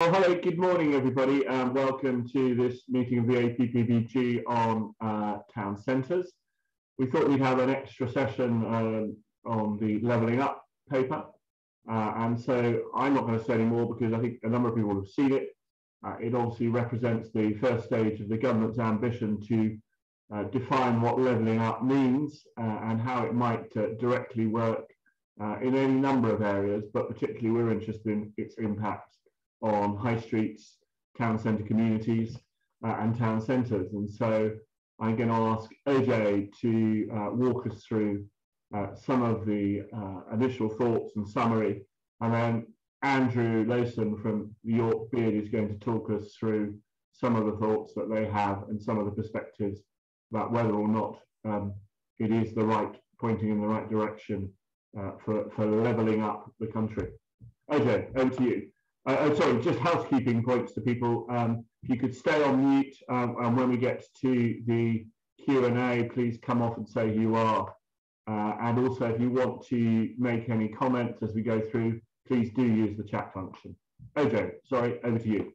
Well, hello, good morning, everybody, and welcome to this meeting of the APPG on uh, town centres. We thought we'd have an extra session um, on the levelling up paper, uh, and so I'm not going to say any more because I think a number of people have seen it. Uh, it obviously represents the first stage of the government's ambition to uh, define what levelling up means uh, and how it might uh, directly work in any number of areas, but particularly we're interested in its impact on high streets, town centre communities, uh, and town centres. And so I'm going to ask Ojay to uh, walk us through uh, some of the uh, initial thoughts and summary. And then Andrew Lowson from York BID is going to talk us through some of the thoughts that they have and some of the perspectives about whether or not um, it is the right pointing in the right direction uh, for, for levelling up the country. Ojay, over to you. Uh, oh, sorry, just housekeeping points to people. Um, if you could stay on mute, um, and when we get to the Q&A, please come off and say who you are. Uh, and also, if you want to make any comments as we go through, please do use the chat function. Ojay, sorry, over to you.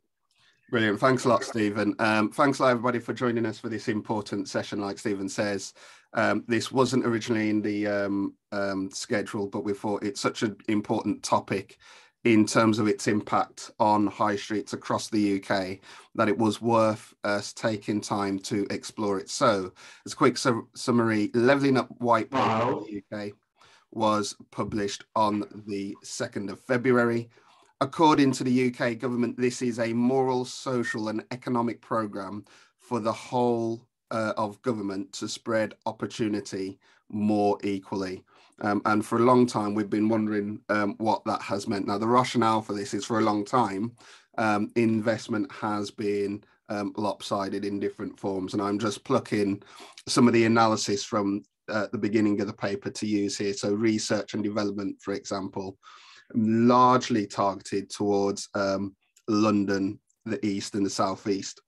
Brilliant. Thanks a lot, Stephen. Um, thanks everybody, for joining us for this important session. Like Stephen says, um, this wasn't originally in the um, um schedule, but we thought it's such an important topic in terms of its impact on high streets across the UK that it was worth us taking time to explore it. So, as a quick su- summary, Levelling Up White Paper wow. in the UK was published on the 2nd of February. According to the UK government, this is a moral, social, and economic programme for the whole uh, of government to spread opportunity more equally. Um, and for a long time, we've been wondering um, what that has meant. Now, the rationale for this is for a long time, um, investment has been um, lopsided in different forms. And I'm just plucking some of the analysis from uh, the beginning of the paper to use here. So, research and development, for example, largely targeted towards um, London, the East, and the Southeast.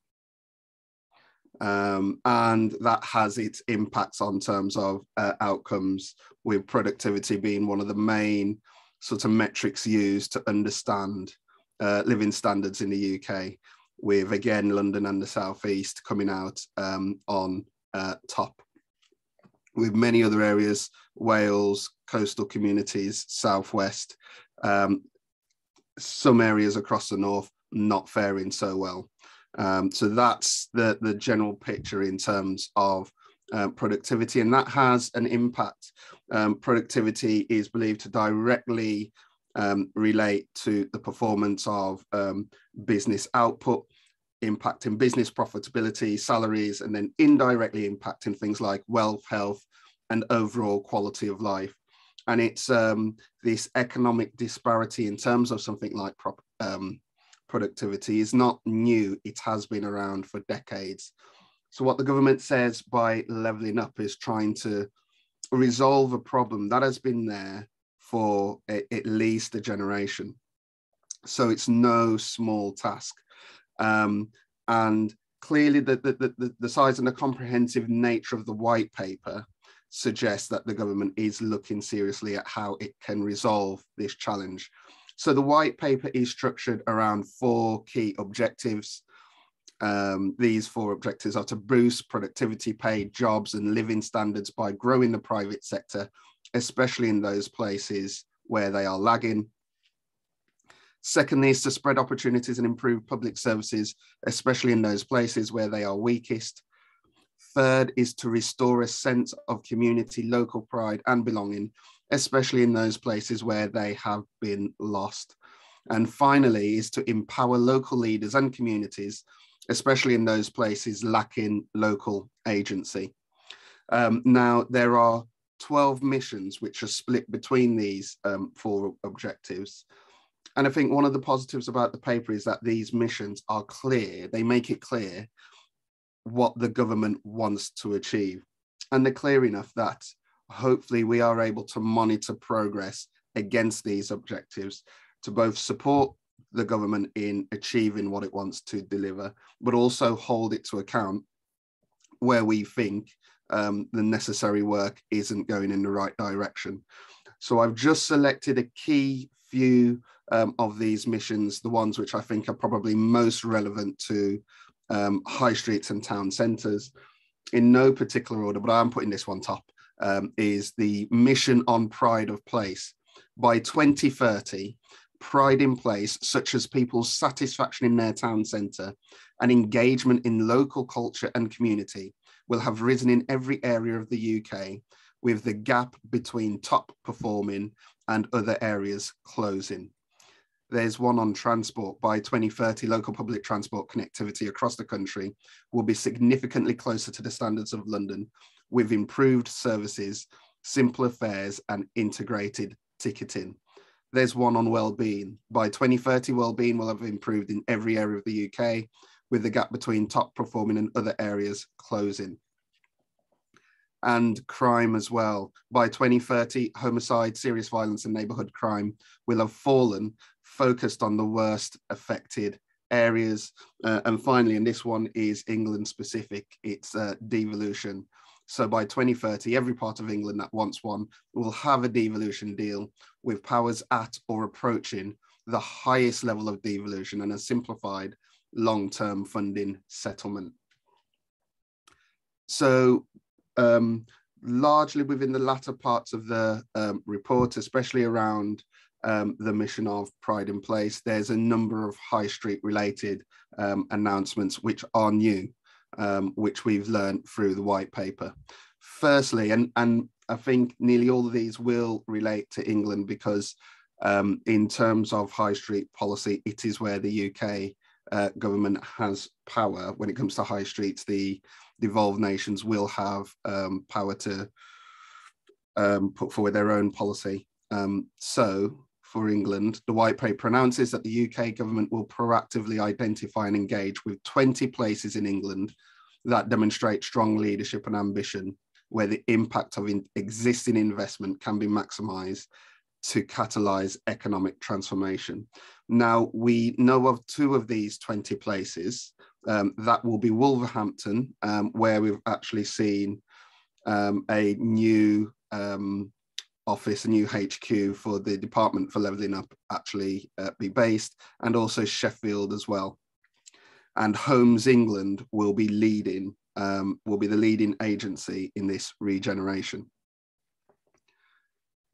Um, and that has its impacts on terms of uh, outcomes with productivity being one of the main sort of metrics used to understand uh, living standards in the UK, with again London and the Southeast coming out um, on uh, top. With many other areas, Wales, coastal communities, Southwest, um, some areas across the North not faring so well. Um, so that's the, the general picture in terms of uh, productivity, and that has an impact. Um, productivity is believed to directly um, relate to the performance of um, business output, impacting business profitability, salaries, and then indirectly impacting things like wealth, health, and overall quality of life. And it's um, this economic disparity in terms of something like prop, um, productivity is not new, it has been around for decades. So, what the government says by levelling up is trying to resolve a problem that has been there for a, at least a generation. So, it's no small task. Um, and clearly, the, the, the, the size and the comprehensive nature of the white paper suggests that the government is looking seriously at how it can resolve this challenge. So the white paper is structured around four key objectives. Um, these four objectives are to boost productivity, pay jobs, and living standards by growing the private sector, especially in those places where they are lagging. Secondly, is to spread opportunities and improve public services, especially in those places where they are weakest. Third is to restore a sense of community, local pride, and belonging, especially in those places where they have been lost. And finally, is to empower local leaders and communities, especially in those places lacking local agency. Um, now, there are 12 missions which are split between these um, four objectives. And I think one of the positives about the paper is that these missions are clear, they make it clear what the government wants to achieve. And they're clear enough that hopefully we are able to monitor progress against these objectives to both support the government in achieving what it wants to deliver, but also hold it to account where we think um, the necessary work isn't going in the right direction. So I've just selected a key few um, of these missions, the ones which I think are probably most relevant to um, high streets and town centres. In no particular order, but I'm putting this one top, um, is the mission on pride of place. By 2030, pride in place, such as people's satisfaction in their town centre and engagement in local culture and community, will have risen in every area of the UK, with the gap between top performing and other areas closing. There's one on transport. By 2030, local public transport connectivity across the country will be significantly closer to the standards of London, with improved services, simpler fares, and integrated ticketing. There's one on well-being. By 2030, well-being will have improved in every area of the UK, with the gap between top performing and other areas closing. And crime as well. By 2030, homicide, serious violence, and neighbourhood crime will have fallen, focused on the worst affected areas. Uh, and finally, and this one is England specific, it's uh, devolution. So by 2030, every part of England that wants one will have a devolution deal with powers at or approaching the highest level of devolution and a simplified long-term funding settlement. So um, largely within the latter parts of the um, report, especially around um, the mission of Pride in Place, there's a number of high street related um, announcements which are new, um, which we've learned through the white paper. Firstly, and, and I think nearly all of these will relate to England because um, in terms of high street policy, it is where the UK uh, government has power when it comes to high streets. The devolved nations will have um, power to um, put forward their own policy. Um, so, for England, the white paper announces that the UK government will proactively identify and engage with 20 places in England that demonstrate strong leadership and ambition, where the impact of in existing investment can be maximised to catalyse economic transformation. Now, we know of two of these 20 places. Um, that will be Wolverhampton, um, where we've actually seen um, a new um, office, a new HQ for the Department for Levelling Up actually uh, be based, and also Sheffield as well. And Homes England will be leading, um, will be the leading agency in this regeneration.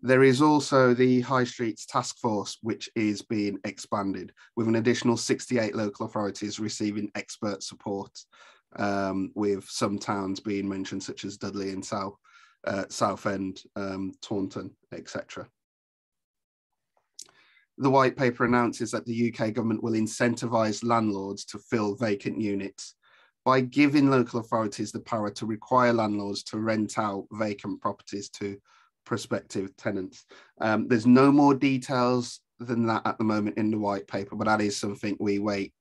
There is also the High Streets Task Force, which is being expanded with an additional 68 local authorities receiving expert support, um, with some towns being mentioned, such as Dudley and South, uh, Southend, um, Taunton, etc. The white paper announces that the UK government will incentivise landlords to fill vacant units by giving local authorities the power to require landlords to rent out vacant properties to prospective tenants. Um, there's no more details than that at the moment in the white paper, but that is something we wait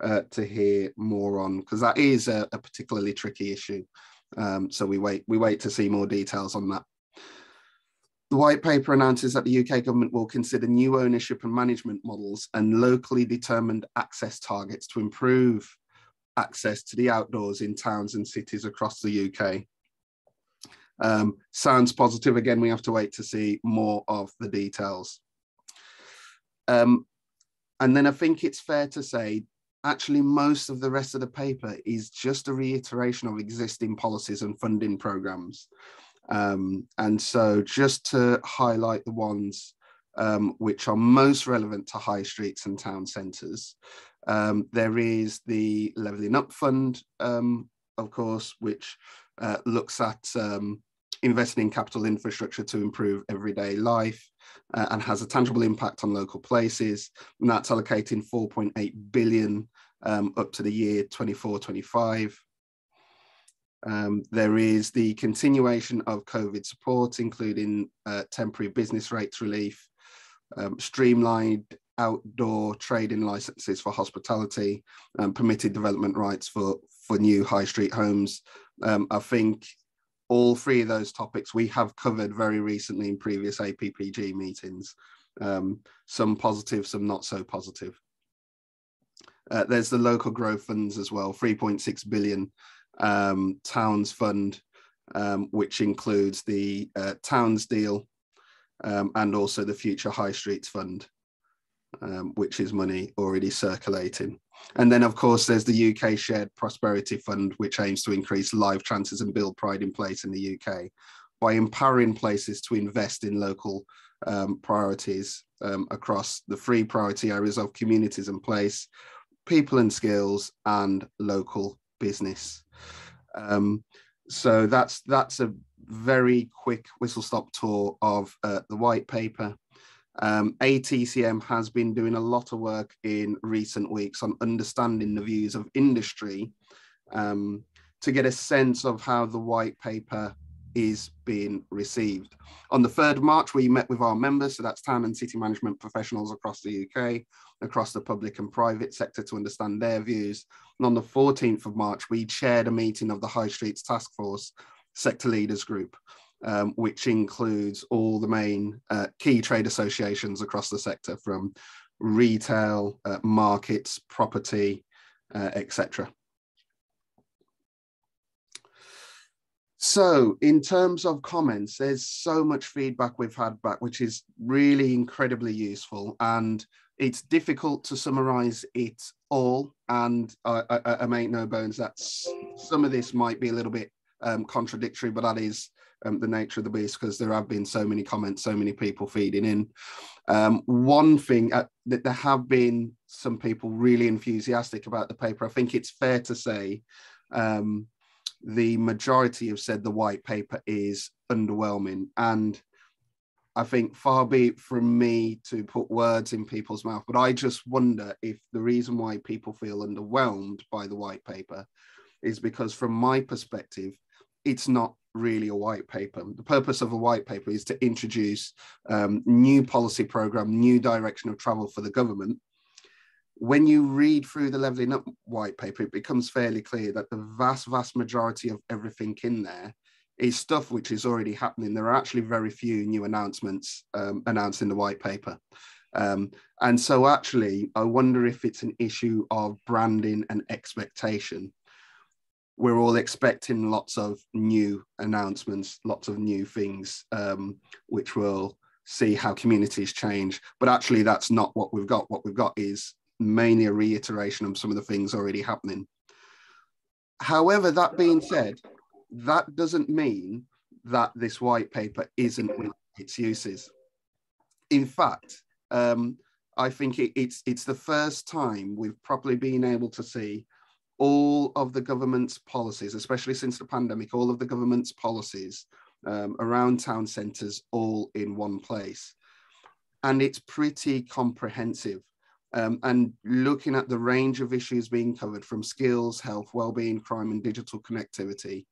uh, to hear more on because that is a, a, particularly tricky issue. Um, so we wait we wait to see more details on that. The white paper announces that the UK government will consider new ownership and management models and locally determined access targets to improve access to the outdoors in towns and cities across the UK. Um, sounds positive. Again, we have to wait to see more of the details. Um, and then I think it's fair to say, actually, most of the rest of the paper is just a reiteration of existing policies and funding programs. Um, and so just to highlight the ones um, which are most relevant to high streets and town centres, um, there is the Levelling Up Fund, um, of course, which uh, looks at um, investing in capital infrastructure to improve everyday life uh, and has a tangible impact on local places. And that's allocating 4.8 billion um, up to the year 24 25. Um, there is the continuation of COVID support, including uh, temporary business rates relief, um, streamlined outdoor trading licenses for hospitality, um, permitted development rights for, for new high street homes. Um, I think all three of those topics we have covered very recently in previous APPG meetings. Um, some positive, some not so positive. Uh, there's the local growth funds as well, 3.6 billion um, towns fund, um, which includes the uh, towns deal, um, and also the Future High Streets Fund, um, which is money already circulating. And then, of course, there's the UK Shared Prosperity Fund, which aims to increase life chances and build pride in place in the UK by empowering places to invest in local um, priorities um, across the three priority areas of communities and place, people and skills, and local business. Um, so that's that's a very quick whistle stop tour of uh, the white paper. Um, ATCM has been doing a lot of work in recent weeks on understanding the views of industry um, to get a sense of how the white paper is being received. On the 3rd of March, we met with our members, so that's town and city management professionals across the UK, across the public and private sector to understand their views. And on the 14th of March, we chaired a meeting of the High Streets Task Force Sector Leaders Group, um, which includes all the main uh, key trade associations across the sector from retail, uh, markets, property, uh, etc. So, in terms of comments, there's so much feedback we've had back, which is really incredibly useful. And it's difficult to summarize it all. And I, I, I make no bones that some of this might be a little bit um, contradictory, but that is um, the nature of the beast because there have been so many comments, so many people feeding in. Um, one thing uh, that there have been some people really enthusiastic about the paper. I think it's fair to say um, the majority have said the white paper is underwhelming. And I think far be it from me to put words in people's mouth, but I just wonder if the reason why people feel underwhelmed by the white paper is because, from my perspective, it's not really a white paper. The purpose of a white paper is to introduce um, new policy program, new direction of travel for the government, when you read through the levelling up white paper, it becomes fairly clear that the vast, vast majority of everything in there is stuff which is already happening. There are actually very few new announcements um, announced in the white paper. Um, and so, actually, I wonder if it's an issue of branding and expectation. We're all expecting lots of new announcements, lots of new things, um, which will see how communities change. But actually, that's not what we've got. What we've got is mainly a reiteration of some of the things already happening. However, that being said, that doesn't mean that this white paper isn't its uses. In fact, um, I think it, it's it's the first time we've probably been able to see all of the government's policies, especially since the pandemic, all of the government's policies um, around town centres all in one place. And it's pretty comprehensive um, and looking at the range of issues being covered from skills, health, well-being, crime and digital connectivity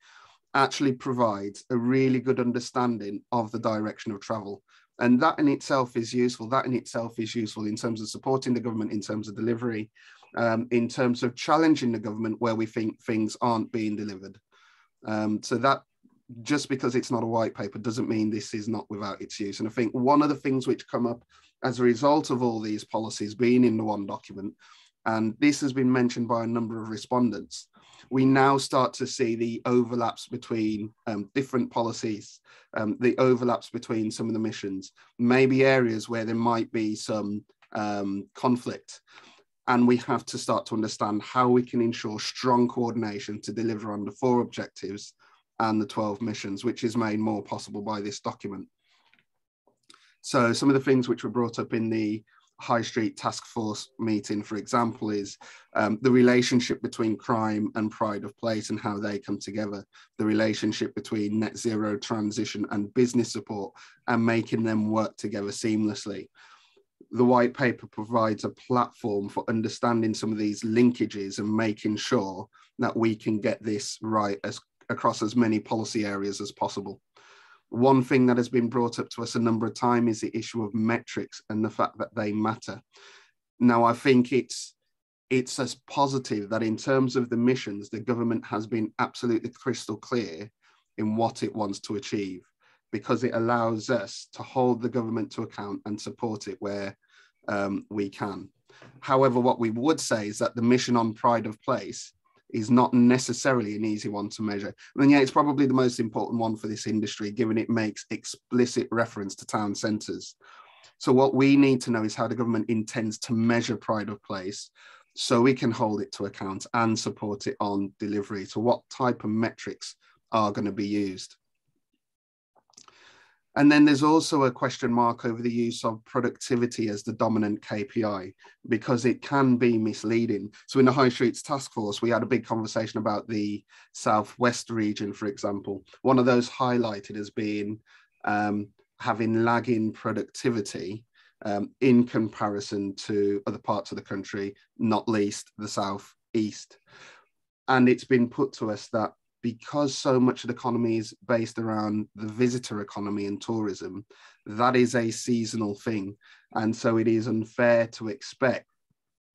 actually provides a really good understanding of the direction of travel. And that in itself is useful. That in itself is useful in terms of supporting the government, in terms of delivery, um, in terms of challenging the government where we think things aren't being delivered. Um, so that just because it's not a white paper doesn't mean this is not without its use. And I think one of the things which come up as a result of all these policies being in the one document, and this has been mentioned by a number of respondents, we now start to see the overlaps between um, different policies, um, the overlaps between some of the missions, maybe areas where there might be some um, conflict. And we have to start to understand how we can ensure strong coordination to deliver on the four objectives and the 12 missions, which is made more possible by this document. So some of the things which were brought up in the High Street Task Force meeting, for example, is um, the relationship between crime and pride of place and how they come together, the relationship between net zero transition and business support and making them work together seamlessly. The white paper provides a platform for understanding some of these linkages and making sure that we can get this right as across as many policy areas as possible. One thing that has been brought up to us a number of times is the issue of metrics and the fact that they matter. Now, I think it's it's as positive that in terms of the missions, the government has been absolutely crystal clear in what it wants to achieve, because it allows us to hold the government to account and support it where um, we can. However, what we would say is that the mission on pride of place is not necessarily an easy one to measure. And yeah, it's probably the most important one for this industry, given it makes explicit reference to town centres. So what we need to know is how the government intends to measure pride of place so we can hold it to account and support it on delivery. So what type of metrics are going to be used? And then there's also a question mark over the use of productivity as the dominant KPI because it can be misleading. So in the High Streets Task Force, we had a big conversation about the Southwest region, for example. One of those highlighted as being um, having lagging productivity um, in comparison to other parts of the country, not least the Southeast. And it's been put to us that because so much of the economy is based around the visitor economy and tourism, that is a seasonal thing. And so it is unfair to expect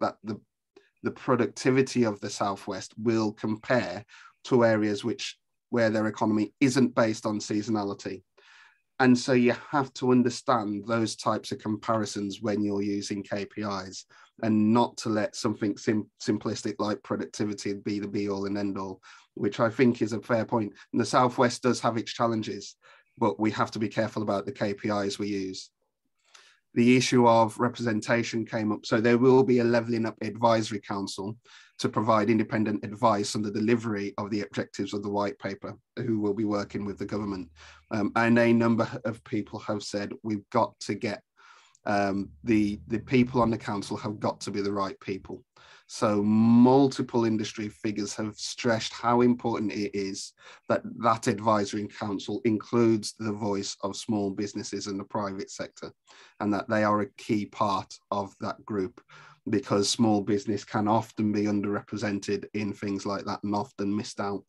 that the, the productivity of the Southwest will compare to areas which where their economy isn't based on seasonality. And so you have to understand those types of comparisons when you're using KPIs and not to let something sim- simplistic like productivity be the be all and end all which I think is a fair point. And the Southwest does have its challenges, but we have to be careful about the KPIs we use. The issue of representation came up. So there will be a levelling up advisory council to provide independent advice on the delivery of the objectives of the white paper, who will be working with the government. Um, and a number of people have said we've got to get um, the the people on the council have got to be the right people. So multiple industry figures have stressed how important it is that that advisory council includes the voice of small businesses and the private sector, and that they are a key part of that group because small business can often be underrepresented in things like that and often missed out.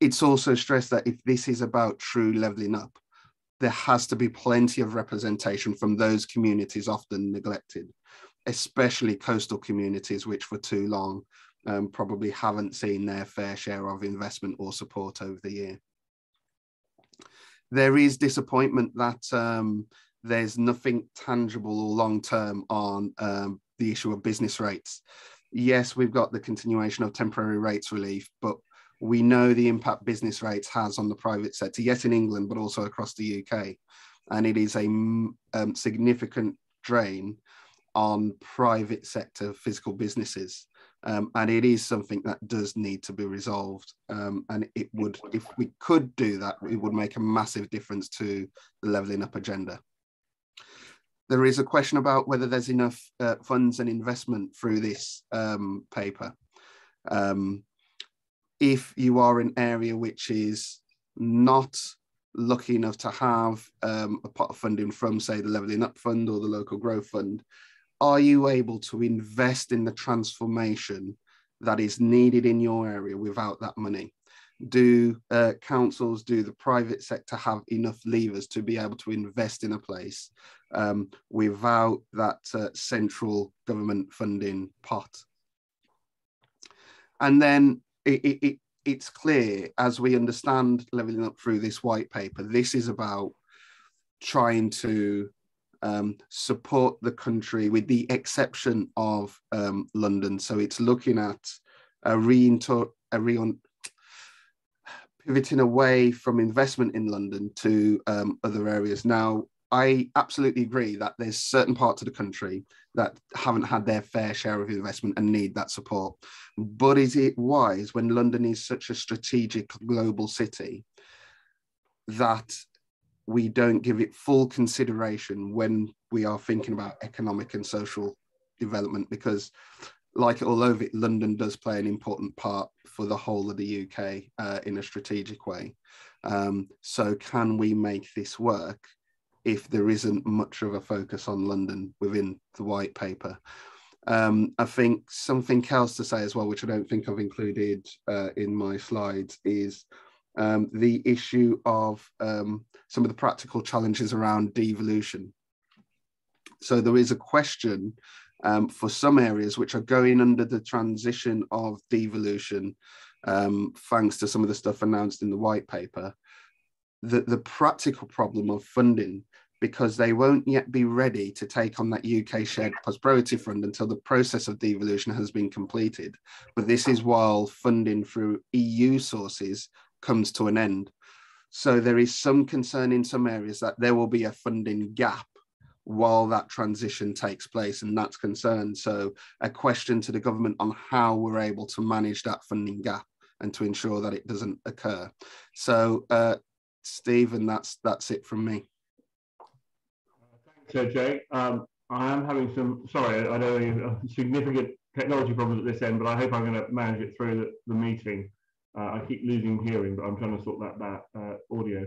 It's also stressed that if this is about true levelling up, there has to be plenty of representation from those communities often neglected especially coastal communities, which for too long um, probably haven't seen their fair share of investment or support over the year. There is disappointment that um, there's nothing tangible or long term on um, the issue of business rates. Yes, we've got the continuation of temporary rates relief, but we know the impact business rates has on the private sector, yes, in England, but also across the UK. And it is a um, significant drain on private sector physical businesses. Um, and it is something that does need to be resolved. Um, and it would, if we could do that, it would make a massive difference to the levelling up agenda. There is a question about whether there's enough uh, funds and investment through this um, paper. Um, if you are an area which is not lucky enough to have um, a pot of funding from, say, the Levelling Up Fund or the Local Growth Fund, are you able to invest in the transformation that is needed in your area without that money? Do uh, councils, do the private sector have enough levers to be able to invest in a place um, without that uh, central government funding pot? And then it, it, it's clear as we understand levelling up through this white paper, this is about trying to um, support the country with the exception of um, London. So it's looking at a, reinto- a re- pivoting away from investment in London to um, other areas. Now, I absolutely agree that there's certain parts of the country that haven't had their fair share of investment and need that support. But is it wise when London is such a strategic global city that we don't give it full consideration when we are thinking about economic and social development because like all over it, London does play an important part for the whole of the UK uh, in a strategic way. Um, so can we make this work if there isn't much of a focus on London within the white paper? Um, I think something else to say as well, which I don't think I've included uh, in my slides, is um, the issue of um, some of the practical challenges around devolution. So there is a question um, for some areas which are going under the transition of devolution, um, thanks to some of the stuff announced in the white paper. The, the practical problem of funding because they won't yet be ready to take on that UK shared prosperity fund until the process of devolution has been completed. But this is while funding through EU sources comes to an end. So there is some concern in some areas that there will be a funding gap while that transition takes place, and that's concerned. So a question to the government on how we're able to manage that funding gap and to ensure that it doesn't occur. So, uh, Stephen, that's that's it from me. So, Jay, um, I am having some, sorry, I know significant technology problems at this end, but I hope I'm going to manage it through the, the meeting. Uh, I keep losing hearing, but I'm trying to sort that, that uh, audio.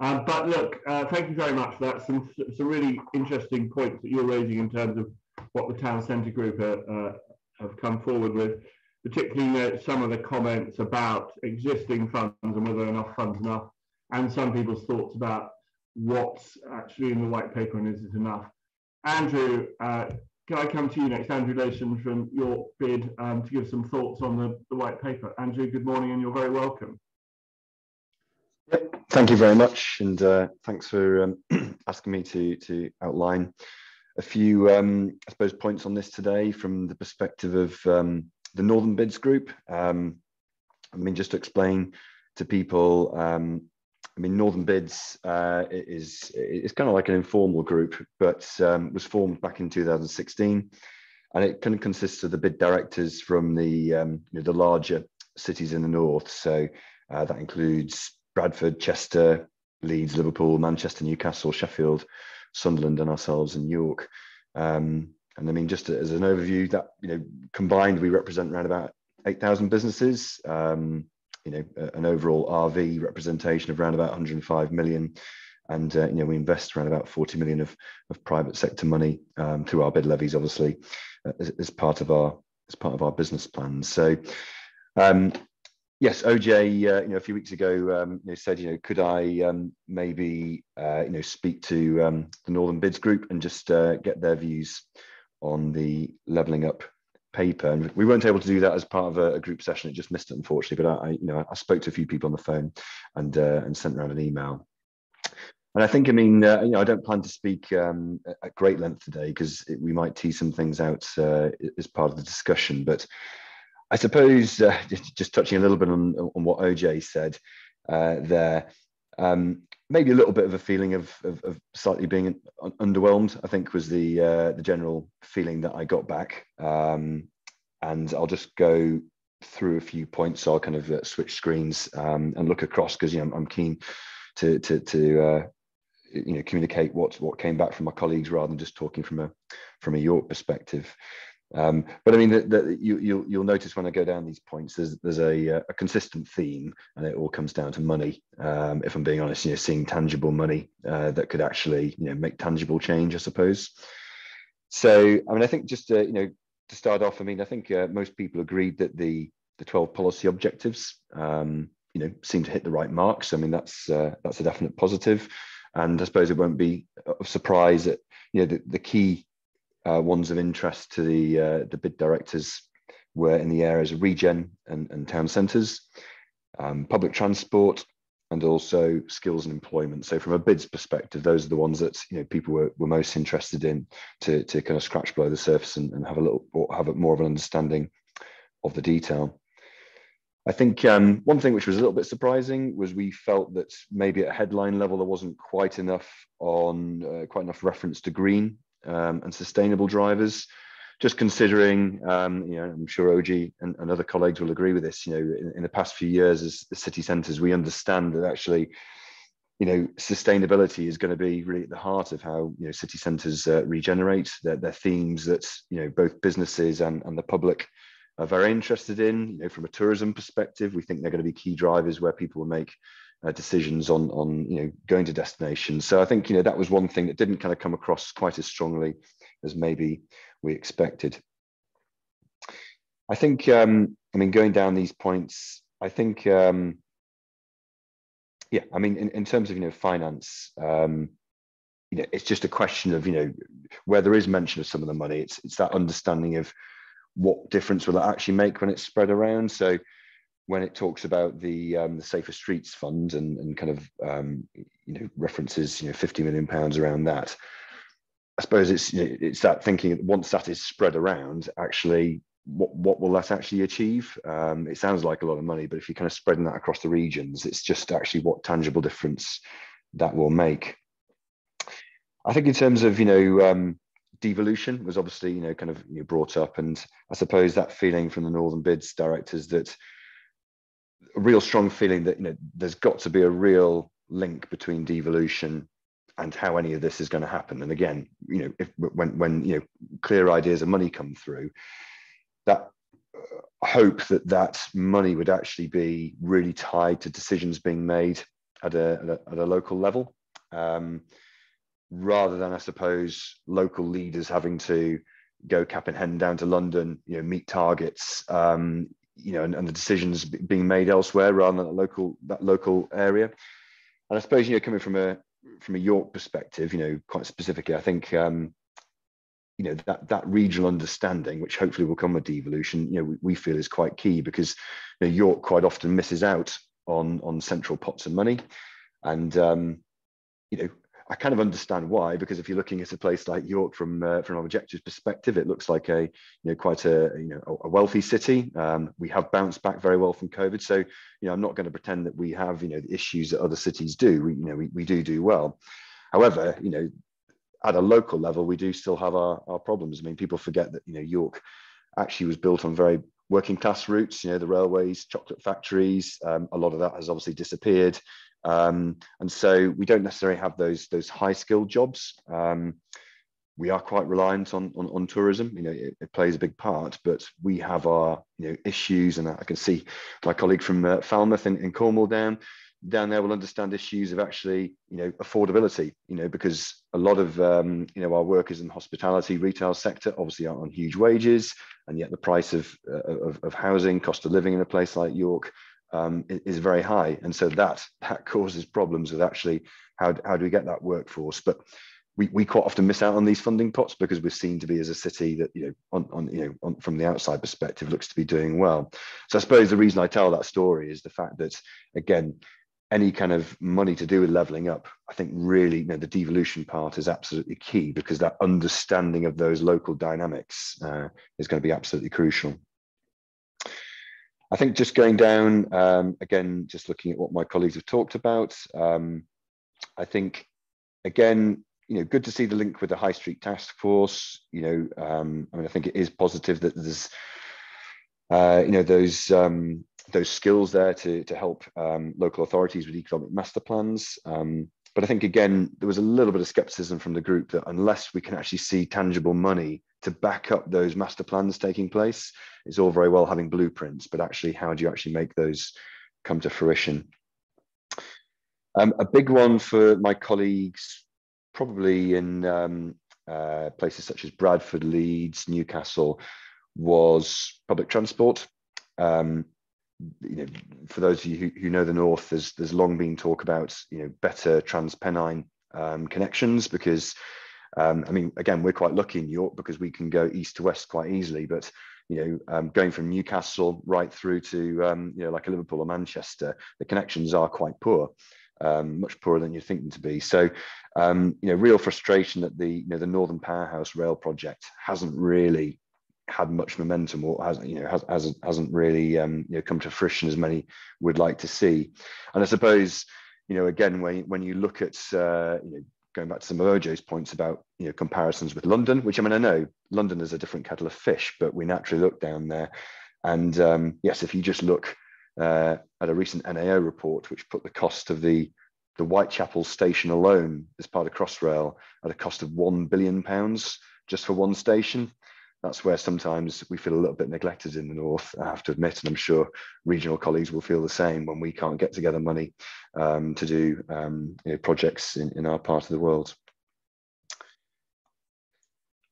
Um, but look, uh, thank you very much for that. Some, some really interesting points that you're raising in terms of what the town centre group uh, have come forward with, particularly some of the comments about existing funds and whether enough funds enough, and some people's thoughts about what's actually in the white paper and is it enough. Andrew, uh, can I come to you next? Andrew Lowson from York BID um, to give some thoughts on the, the white paper. Andrew, good morning and you're very welcome. Yep, thank you very much, and uh, thanks for um, asking me to to outline a few, um, I suppose, points on this today from the perspective of um, the Northern Bids Group. Um, I mean, just to explain to people, um, I mean, Northern Bids uh, is it's kind of like an informal group, but um, was formed back in 2016, and it kind of consists of the bid directors from the um, you know, the larger cities in the north. So uh, that includes Bradford, Chester, Leeds, Liverpool, Manchester, Newcastle, Sheffield, Sunderland, and ourselves in York. Um, and I mean, just as an overview, that you know, combined, we represent around about 8,000 businesses. Um, you know, an overall RV representation of around about 105 million. And, uh, you know, we invest around about 40 million of, of private sector money um, through our bid levies, obviously, uh, as, as, part of our as part of our business plans. So, um, yes, Ojay, uh, you know, a few weeks ago, um, you know, said, you know, could I um, maybe, uh, you know, speak to um, the Northern Bids Group and just uh, get their views on the levelling up paper, and we weren't able to do that as part of a, a group session. It just missed it, unfortunately. But I, you know, I spoke to a few people on the phone and uh, and sent around an email. And I think, I mean, uh, you know, I don't plan to speak um, at great length today because we might tease some things out uh, as part of the discussion. But I suppose uh, just touching a little bit on, on what Ojay said uh, there, um, maybe a little bit of a feeling of, of, of slightly being underwhelmed. I think was the uh, the general feeling that I got back. Um, and I'll just go through a few points. So I'll kind of uh, switch screens um, and look across because you know I'm, I'm, keen to to to uh, you know communicate what what came back from my colleagues rather than just talking from a from a York perspective. Um, but I mean, that you, you'll, you'll notice when I go down these points, there's, there's a, uh, a consistent theme, and it all comes down to money. Um, if I'm being honest, you know, seeing tangible money uh, that could actually, you know, make tangible change, I suppose. So, I mean, I think just to, you know, to start off, I mean, I think uh, most people agreed that the the 12 policy objectives, um, you know, seem to hit the right marks. I mean, that's uh, that's a definite positive, and I suppose it won't be of surprise that you know the, the key uh, ones of interest to the uh, the bid directors were in the areas of regen and, and town centres, um, public transport, and also skills and employment. So from a bids perspective, those are the ones that you know people were, were most interested in to, to kind of scratch below the surface and, and have a little have a more of an understanding of the detail. I think um, one thing which was a little bit surprising was we felt that maybe at headline level there wasn't quite enough on uh, quite enough reference to green um, and sustainable drivers. Just considering, um, you know, I'm sure Ojay and, and, other colleagues will agree with this. You know, in, in the past few years as city centres, we understand that actually, you know, sustainability is going to be really at the heart of how you know city centres uh, regenerate. They're, they're, themes that you know both businesses and, and the public are very interested in. You know, from a tourism perspective, we think they're going to be key drivers where people will make uh, decisions on on you know going to destinations. So I think you know that was one thing that didn't kind of come across quite as strongly as maybe we expected. I think um, I mean going down these points, I think um, yeah, I mean in, in terms of you know finance, um, you know it's just a question of you know where there is mention of some of the money, it's it's that understanding of what difference will it actually make when it's spread around. So when it talks about the um, the Safer Streets Fund and, and kind of um, you know references you know 50 million pounds around that, I suppose it's you know, it's that thinking that once that is spread around, actually, what what will that actually achieve? Um, it sounds like a lot of money, but if you're kind of spreading that across the regions, it's just actually what tangible difference that will make. I think in terms of you know um, devolution was obviously you know kind of you know, brought up, and I suppose that feeling from the Northern Bids directors that a real strong feeling that you know there's got to be a real link between devolution and how any of this is going to happen. And again, you know, if when when you know clear ideas of money come through, that uh, hope that that money would actually be really tied to decisions being made at a at a, at a local level, um, rather than I suppose local leaders having to go cap in hand down to London, you know, meet targets, um, you know, and, and, the decisions being made elsewhere rather than that local that local area. And I suppose you know, coming from a from a York perspective, you know, quite specifically, I think um, you know that that regional understanding, which hopefully will come with devolution, you know, we, we feel is quite key because you know, York quite often misses out on on central pots of money, and um, you know I kind of understand why, because if you're looking at a place like York from uh, from an objectives perspective, it looks like a you know quite a you know a wealthy city. Um, we have bounced back very well from COVID, so you know I'm not going to pretend that we have you know the issues that other cities do. We you know we, we do do well. However, you know at a local level, we do still have our, our problems. I mean, people forget that you know York actually was built on very working class routes. You know the railways, chocolate factories. Um, a lot of that has obviously disappeared. Um, and so we don't necessarily have those those high skilled jobs. Um, we are quite reliant on, on, on tourism. You know, it, it, plays a big part, but we have our you know issues, and I can see my colleague from uh, Falmouth in, in Cornwall down down there will understand issues of actually you know affordability. You know, because a lot of um, you know our workers in the hospitality retail sector obviously are on huge wages, and yet the price of, uh, of, of housing, cost of living in a place like York um, is very high. And so that that causes problems with actually how, how do we get that workforce? But we, we quite often miss out on these funding pots because we're seen to be as a city that you know on, on you know on, from the outside perspective looks to be doing well. So I suppose the reason I tell that story is the fact that again any kind of money to do with leveling up, I think really you know, the devolution part is absolutely key because that understanding of those local dynamics uh, is going to be absolutely crucial. I think just going down, um, again, just looking at what my colleagues have talked about, um, I think, again, you know, good to see the link with the High Street Task Force. You know, um, I mean, I think it is positive that there's, uh, you know, those um, those skills there to to help um, local authorities with economic master plans. Um, but I think again, there was a little bit of skepticism from the group that unless we can actually see tangible money to back up those master plans taking place, it's all very well having blueprints, but actually, how do you actually make those come to fruition? Um, a big one for my colleagues, probably in um, uh, places such as Bradford, Leeds, Newcastle, was public transport. Um, you know, for those of you who, who, know the north, there's there's long been talk about you know better transpennine um, connections because um, I mean again we're quite lucky in York because we can go east to west quite easily, but you know um, going from Newcastle right through to um, you know like a Liverpool or Manchester, the connections are quite poor. Um, much poorer than you're thinking to be. So, um, you know, real frustration that the you know the Northern Powerhouse Rail project hasn't really had much momentum or hasn't you know has, hasn't hasn't really um, you know come to fruition as many would like to see. And i suppose you know again when when you look at uh, you know going back to some of Ojay's points about you know comparisons with london which i mean i know london is a different kettle of fish but we naturally look down there. And um, yes if you just look uh, at a recent nao report which put the cost of the the whitechapel station alone as part of crossrail at a cost of 1 billion pounds just for one station that's where sometimes we feel a little bit neglected in the north i have to admit and i'm sure regional colleagues will feel the same when we can't get together money um, to do um, you know, projects in, in our part of the world.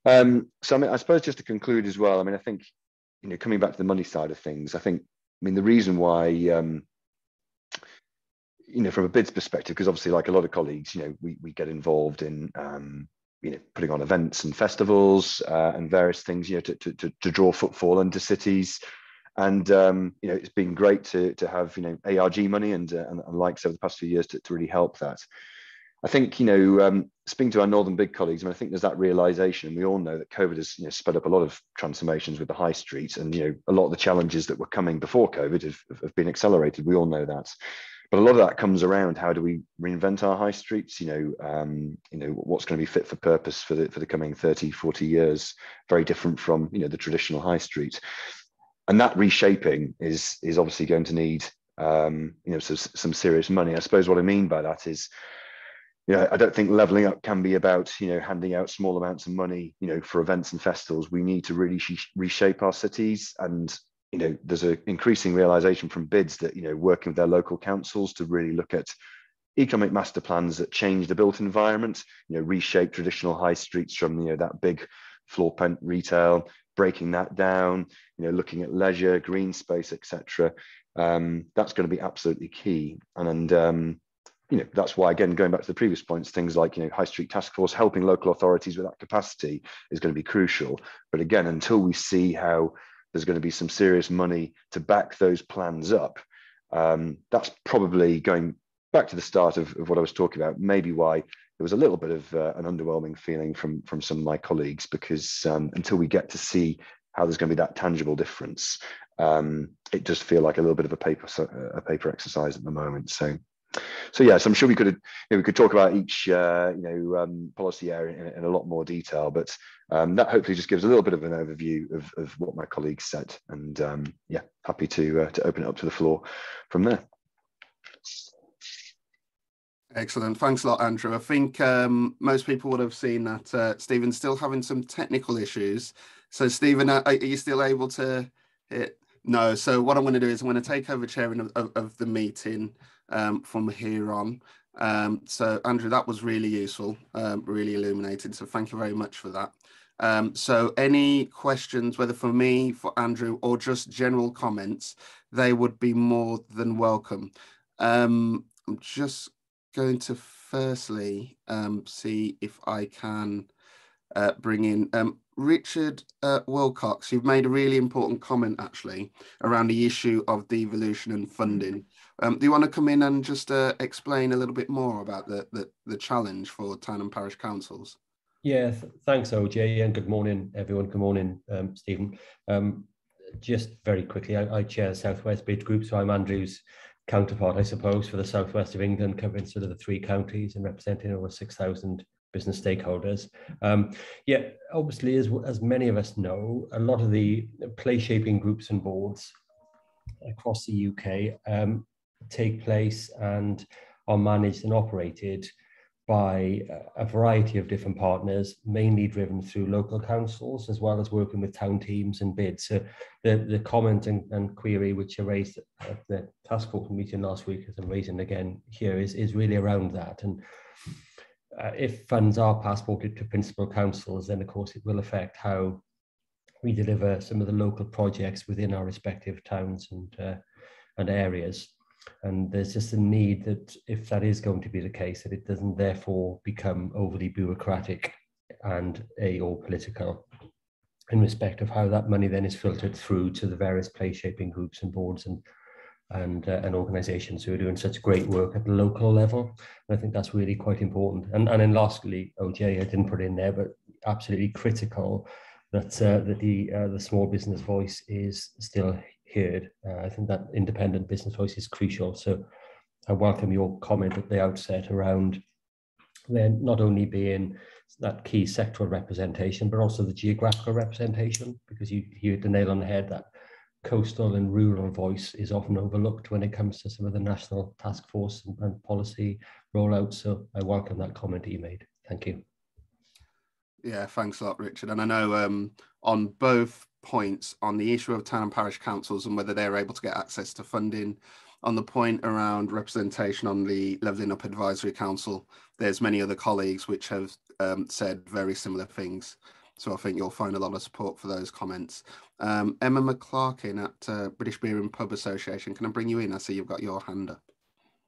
Um, so I, mean, I suppose just to conclude as well i mean i think you know coming back to the money side of things i think i mean the reason why um, you know from a bids perspective because obviously like a lot of colleagues you know we, we get involved in um, you know, putting on events and festivals uh, and various things, you know, to, to, to, draw footfall into cities. And um, you know, it's been great to to have you know ARG money and uh, and, and likes over the past few years to, to really help that. I think you know, um, speaking to our northern big colleagues, I, mean, I think there's that realization, and we all know that COVID has you know, sped up a lot of transformations with the high street, and you know, a lot of the challenges that were coming before COVID have, have been accelerated. We all know that, but a lot of that comes around how do we reinvent our high streets? You know, um, you know, what's going to be fit for purpose for the for the coming 30, 40 years? Very different from you know the traditional high street, and that reshaping is is obviously going to need um, you know some, some serious money. I suppose what I mean by that is you know, I don't think leveling up can be about, you know, handing out small amounts of money, you know, for events and festivals. We need to really reshape our cities. And, you know, there's an increasing realization from bids that, you know, working with their local councils to really look at economic master plans that change the built environment, you know, reshape traditional high streets from, you know, that big floor plan retail, breaking that down, you know, looking at leisure, green space, etc. Um, that's going to be absolutely key. And, and um, you know, that's why, again, going back to the previous points, things like, you know, high street task force, helping local authorities with that capacity is going to be crucial. But again, until we see how there's going to be some serious money to back those plans up, um, that's probably going back to the start of, of, what I was talking about, maybe why there was a little bit of uh, an underwhelming feeling from, from some of my colleagues, because um, until we get to see how there's going to be that tangible difference, um, it does feel like a little bit of a paper, a paper exercise at the moment. So so yes, I'm sure we could you know, we could talk about each uh, you know um, policy area in, in, a lot more detail, but um, that hopefully just gives a little bit of an overview of, of what my colleagues said, and um, yeah, happy to uh, to open it up to the floor from there. Excellent, thanks a lot, Andrew. I think um, most people would have seen that uh, Stephen's still having some technical issues. So, Stephen, are, are you still able to? Hit? No. So, what I'm going to do is I'm going to take over chairing of, of, of the meeting um, from here on. Um, so Andrew, that was really useful, um, really illuminated. So thank you very much for that. Um, so any questions, whether for me, for Andrew, or just general comments, they would be more than welcome. Um, I'm just going to firstly um, see if I can uh, bring in um, Richard uh, Wilcox. You've made a really important comment actually around the issue of devolution and funding. Um, do you want to come in and just uh, explain a little bit more about the, the, the challenge for town and parish councils? Yeah, th thanks, Ojay, and good morning, everyone. Good morning, um, Stephen. Um, just very quickly, I, I chair Southwest Bid Group, so I'm Andrew's counterpart, I suppose, for the southwest of England, covering sort of the three counties and representing over 6,000 business stakeholders. Um, yeah, obviously, as, as many of us know, a lot of the place shaping groups and boards across the UK um, take place and are managed and operated by a variety of different partners, mainly driven through local councils, as well as working with town teams and bids. So the, the comment and, and query which I raised at the task force meeting last week, as I'm raising again here, is, is really around that. And uh, if funds are passported to principal councils, then of course it will affect how we deliver some of the local projects within our respective towns and, uh, and areas. And there's just a need that if that is going to be the case, that it doesn't therefore become overly bureaucratic and a or political in respect of how that money then is filtered through to the various place shaping groups and boards and and uh, and organisations who are doing such great work at the local level. And I think that's really quite important. And and then lastly, Ojay, I didn't put in there, but absolutely critical that uh, that the uh, the small business voice is still heard. Uh, I think that independent business voice is crucial. So I welcome your comment at the outset around then not only being that key sectoral representation, but also the geographical representation, because you, you hit the nail on the head that coastal and rural voice is often overlooked when it comes to some of the national task force and, and policy rollouts. So I welcome that comment you made. Thank you. Yeah, thanks a lot, Richard. And I know um, on both points on the issue of town and parish councils and whether they're able to get access to funding. On the point around representation on the Levelling Up Advisory Council, there's many other colleagues which have um, said very similar things. So I think you'll find a lot of support for those comments. Um, Emma McClarkin at uh, British Beer and Pub Association, can I bring you in? I see you've got your hand up.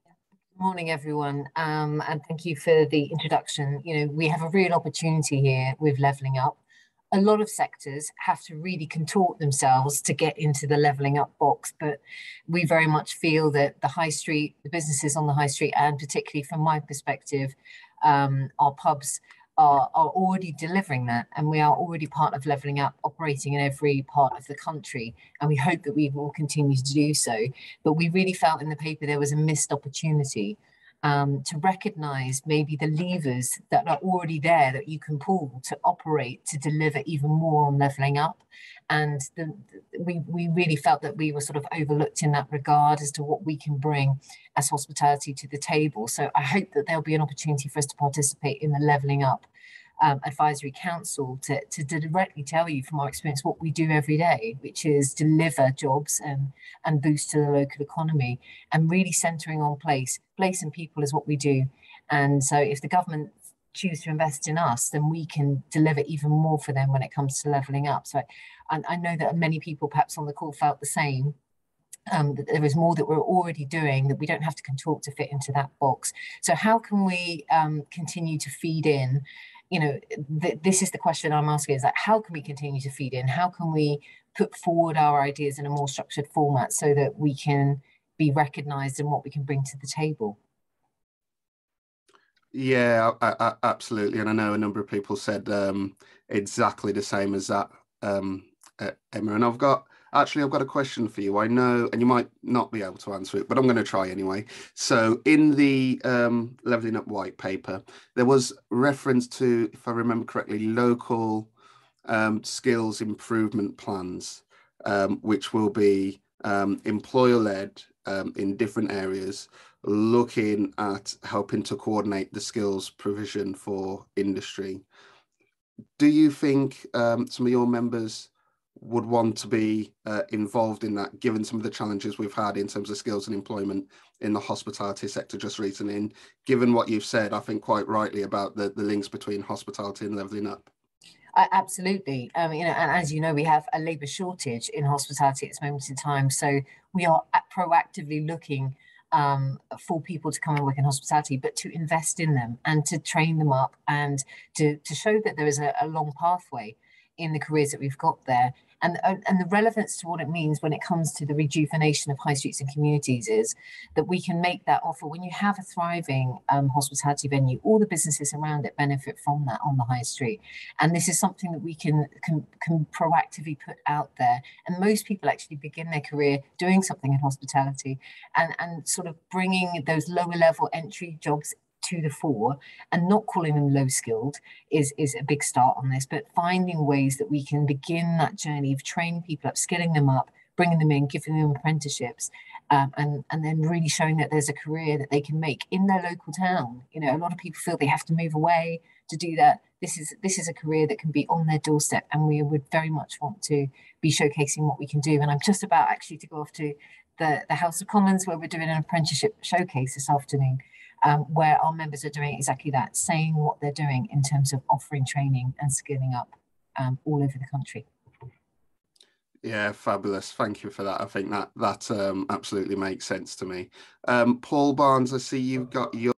Good morning, everyone, um, and thank you for the introduction. You know, we have a real opportunity here with Levelling Up a lot of sectors have to really contort themselves to get into the levelling up box. But we very much feel that the high street, the businesses on the high street, and particularly from my perspective, um, our pubs are, are already delivering that. And we are already part of levelling up, operating in every part of the country. And we hope that we will continue to do so. But we really felt in the paper there was a missed opportunity um, to recognize maybe the levers that are already there that you can pull to operate to deliver even more on leveling up. And the, we, we really felt that we were sort of overlooked in that regard as to what we can bring as hospitality to the table. So I hope that there'll be an opportunity for us to participate in the leveling up um, advisory council to, to directly tell you from our experience what we do every day, which is deliver jobs and, and boost to the local economy and really centering on place. Place and people is what we do. And so if the government choose to invest in us, then we can deliver even more for them when it comes to levelling up. So I, I know that many people perhaps on the call felt the same. Um, that there is more that we're already doing that we don't have to contort to fit into that box. So how can we um, continue to feed in you know, th- this is the question I'm asking is that how can we continue to feed in? How can we put forward our ideas in a more structured format so that we can be recognized and what we can bring to the table? Yeah, I, I, absolutely. And I know a number of people said um, exactly the same as that, um, Emma. And I've got Actually, I've got a question for you. I know, and you might not be able to answer it, but I'm going to try anyway. So, in the um, Leveling Up white paper, there was reference to, if I remember correctly, local um, skills improvement plans, um, which will be um, employer led um, in different areas, looking at helping to coordinate the skills provision for industry. Do you think um, some of your members? Would want to be uh, involved in that, given some of the challenges we've had in terms of skills and employment in the hospitality sector just recently. And given what you've said, I think quite rightly about the, the links between hospitality and levelling up. Uh, absolutely. Um, you know, and as you know, we have a labour shortage in hospitality at this moment in time. So we are proactively looking um, for people to come and work in hospitality, but to invest in them and to train them up and to, to show that there is a, a long pathway in the careers that we've got there and, uh, and the relevance to what it means when it comes to the rejuvenation of high streets and communities is that we can make that offer. When you have a thriving um, hospitality venue all the businesses around it benefit from that on the high street. And this is something that we can, can, can proactively put out there. And most people actually begin their career doing something in hospitality and, and sort of bringing those lower level entry jobs to the fore and not calling them low skilled is, is a big start on this, but finding ways that we can begin that journey of training people up, skilling them up, bringing them in, giving them apprenticeships, um, and, and then really showing that there's a career that they can make in their local town. You know, a lot of people feel they have to move away to do that. This is this is a career that can be on their doorstep, and we would very much want to be showcasing what we can do. And I'm just about actually to go off to the, the House of Commons where we're doing an apprenticeship showcase this afternoon um, where our members are doing exactly that, saying what they're doing in terms of offering training and skilling up um, all over the country. Yeah, fabulous. Thank you for that. I think that that um, absolutely makes sense to me. Um, Paul Barnes, I see you've got your.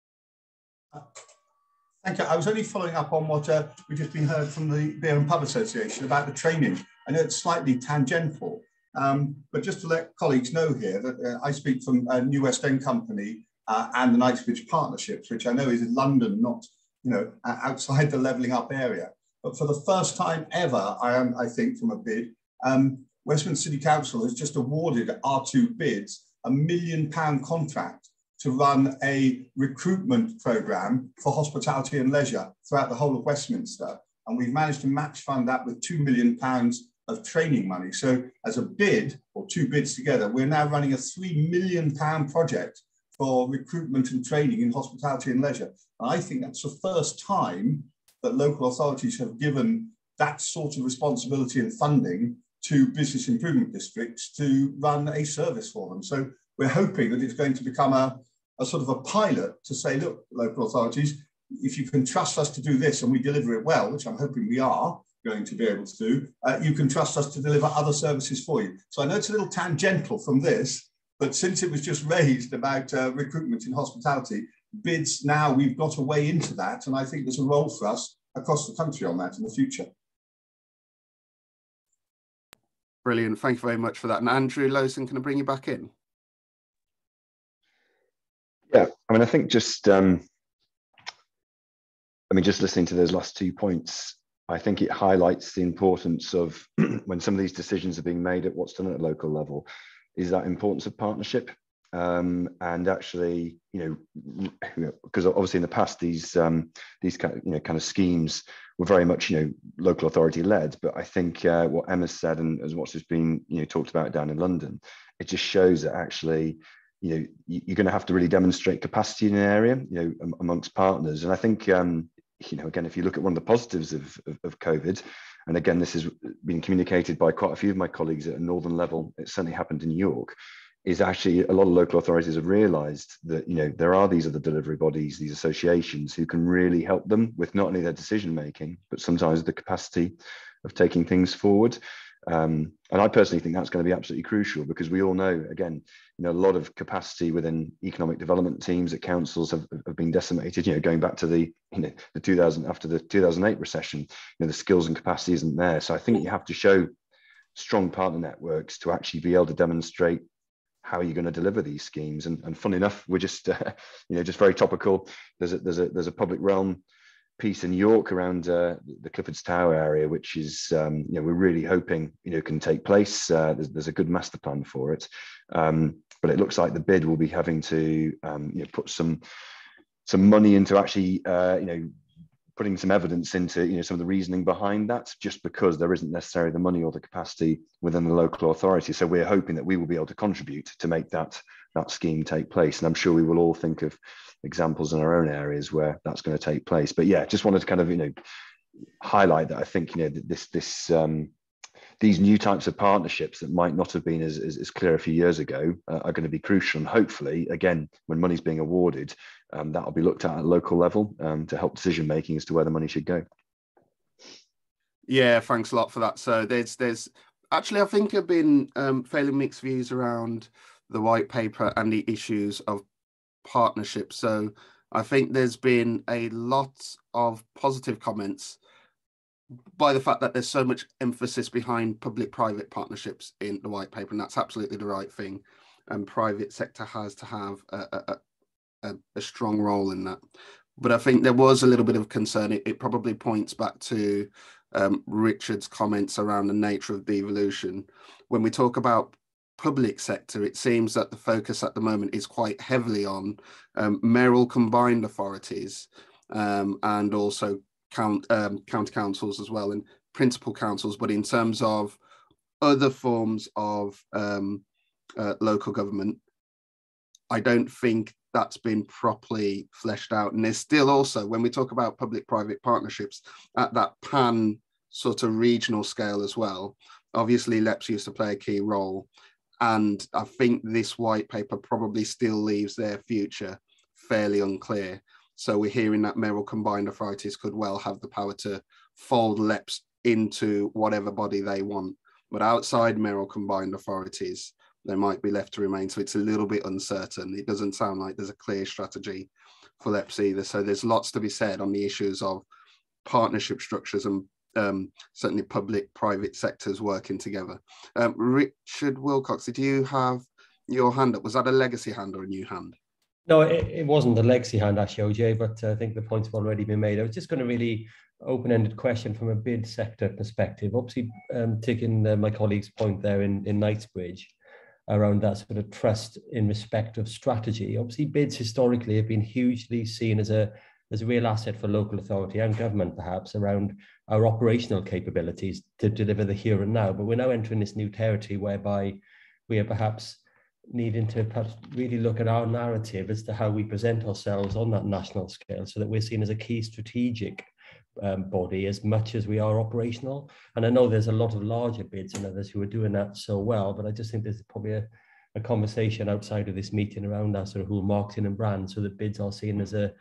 Thank you. I was only following up on what uh, we've just been heard from the Beer and Pub Association about the training. I know it's slightly tangential, um, but just to let colleagues know here that uh, I speak from a New West End company uh, and the Knightsbridge Partnerships, which I know is in London, not you know outside the levelling up area. But for the first time ever, I am, I think, from a bid, um, Westminster City Council has just awarded our two bids a million pound contract to run a recruitment program for hospitality and leisure throughout the whole of Westminster. And we've managed to match fund that with two million pounds of training money. So as a bid or two bids together, we're now running a three million pound project for recruitment and training in hospitality and leisure. And I think that's the first time that local authorities have given that sort of responsibility and funding to business improvement districts to run a service for them. So we're hoping that it's going to become a, a sort of a pilot to say, look, local authorities, if you can trust us to do this and we deliver it well, which I'm hoping we are going to be able to do, uh, you can trust us to deliver other services for you. So I know it's a little tangential from this, but since it was just raised about uh, recruitment in hospitality, bids now we've got a way into that. And I think there's a role for us across the country on that in the future. Brilliant. Thank you very much for that. And Andrew Lowson, can I bring you back in? Yeah, I mean, I think just, um, I mean, just listening to those last two points, I think it highlights the importance of when some of these decisions are being made at what's done at a local level, is that importance of partnership. Um, and actually, you know, because obviously in the past these um, these kind of, you know kind of schemes were very much you know local authority led. But I think uh, what Emma said and as what's just been you know talked about down in London, it just shows that actually you know you're going to have to really demonstrate capacity in an area you know amongst partners. And I think um, you know again if you look at one of the positives of, of, of COVID, and again this has been communicated by quite a few of my colleagues at a northern level. It certainly happened in York is actually a lot of local authorities have realized that you know there are these other delivery bodies these associations who can really help them with not only their decision making but sometimes the capacity of taking things forward um, and i personally think that's going to be absolutely crucial because we all know again you know a lot of capacity within economic development teams at councils have, have been decimated you know going back to the you know the 2000 after the 2008 recession you know the skills and capacity isn't there so i think you have to show strong partner networks to actually be able to demonstrate how you're going to deliver these schemes? And, and fun enough, we're just, uh, you know, just very topical. There's a, there's a, there's a public realm piece in York around uh, the Clifford's Tower area, which is, um, you know, we're really hoping, you know, can take place. Uh, there's, there's a good master plan for it. Um, but it looks like the bid will be having to, um, you know, put some, some money into actually, uh, you know, putting some evidence into you know some of the reasoning behind that just because there isn't necessarily the money or the capacity within the local authority. So we're hoping that we will be able to contribute to make that that scheme take place. And i'm sure we will all think of examples in our own areas where that's going to take place. But yeah just wanted to kind of you know highlight that i think you know this this um, these new types of partnerships that might not have been as, as, as clear a few years ago uh, are going to be crucial. And hopefully, again, when money's being awarded, um, that'll be looked at at local level um, to help decision making as to where the money should go. Yeah, thanks a lot for that. So there's there's actually I think I've been um, fairly mixed views around the white paper and the issues of partnerships. So I think there's been a lot of positive comments by the fact that there's so much emphasis behind public-private partnerships in the white paper, and that's absolutely the right thing. And private sector has to have a, a, a, a strong role in that. But I think there was a little bit of concern. It, it probably points back to um, Richard's comments around the nature of devolution. When we talk about public sector, it seems that the focus at the moment is quite heavily on um, mayoral combined authorities um, and also count, um, county councils as well and principal councils. But in terms of other forms of um, uh, local government, I don't think that's been properly fleshed out. And there's still also, when we talk about public private partnerships at that pan sort of regional scale as well, obviously LEPs used to play a key role. And I think this white paper probably still leaves their future fairly unclear. So we're hearing that mayoral combined authorities could well have the power to fold LEPs into whatever body they want. But outside mayoral combined authorities, they might be left to remain. So it's a little bit uncertain. It doesn't sound like there's a clear strategy for LEPs either. So there's lots to be said on the issues of partnership structures and um, certainly public private sectors working together. Um, Richard Wilcox, did you have your hand up? Was that a legacy hand or a new hand? No, it, it wasn't a legacy hand actually, Ojay, but I think the points have already been made. I was just going to really open-ended question from a bid sector perspective. Obviously, um, taking uh, my colleague's point there in, in Knightsbridge around that sort of trust in respect of strategy. Obviously, bids historically have been hugely seen as a as a real asset for local authority and government, perhaps, around our operational capabilities to deliver the here and now. But we're now entering this new territory whereby we are perhaps needing to perhaps really look at our narrative as to how we present ourselves on that national scale so that we're seen as a key strategic um, body as much as we are operational. And I know there's a lot of larger bids and others who are doing that so well, but I just think there's probably a, a conversation outside of this meeting around that sort of whole marketing and brand so that bids are seen as a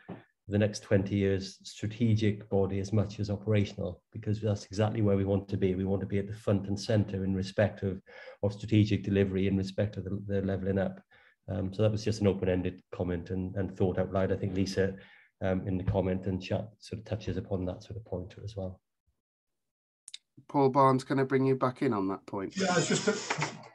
the next 20 years strategic body as much as operational because that's exactly where we want to be. We want to be at the front and center in respect of of strategic delivery in respect of the, the leveling up. Um, so that was just an open-ended comment and, and thought out loud. I think lisa um, in the comment and chat sort of touches upon that sort of point as well Paul Barnes, can I bring you back in on that point? Yeah, I was just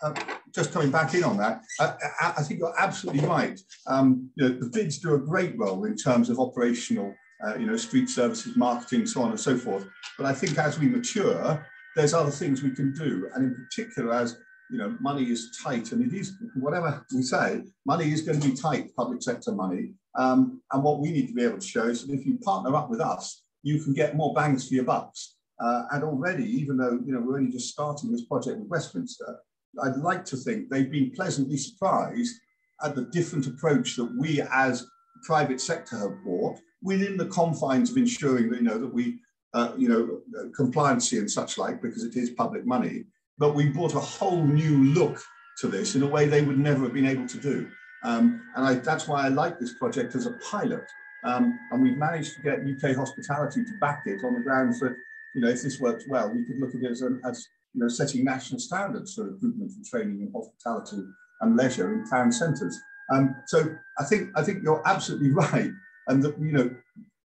uh, just coming back in on that. I, I, I think you're absolutely right. Um, you know, the bids do a great role in terms of operational, uh, you know, street services, marketing, so on and so forth. But I think as we mature, there's other things we can do, and in particular, as you know, money is tight, and it is whatever we say, money is going to be tight, public sector money. Um, and what we need to be able to show is that if you partner up with us, you can get more bangs for your bucks. Uh, and already, even though you know we're only just starting this project with Westminster, I'd like to think they've been pleasantly surprised at the different approach that we as private sector have brought within the confines of ensuring that you know that we uh, you know compliancy and such like because it is public money but we brought a whole new look to this in a way they would never have been able to do um, and I, that's why I like this project as a pilot um, and we've managed to get UK hospitality to back it on the grounds that you know if this works well we could look at it as, a, as you know, setting national standards for recruitment and training in hospitality and leisure in town centres. Um, so I think I think you're absolutely right, and that you know